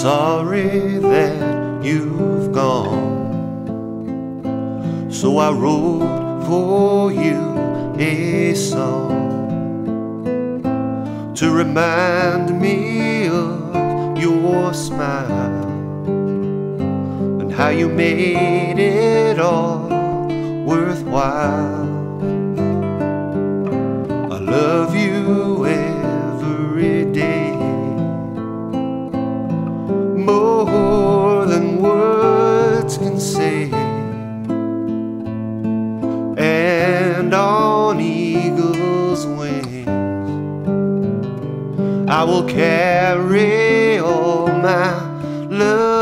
sorry that you've gone. So I wrote for you a song to remind me of your smile and how you made it all worthwhile. I will carry all my love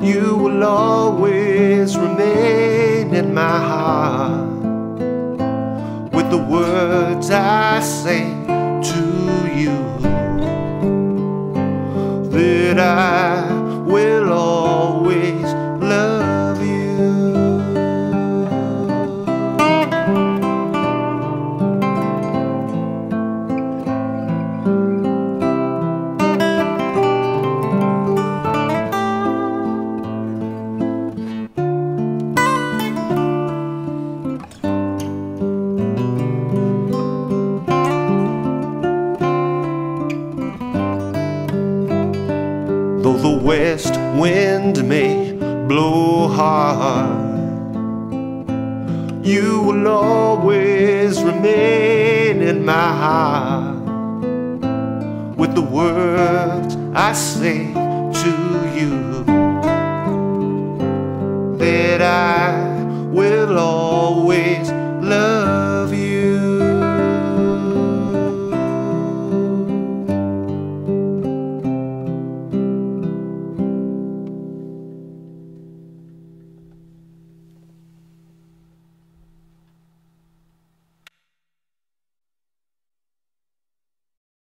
you will always remain in my heart. With the words I say though the west wind may blow hard. You will always remain in my heart with the words I say to you that I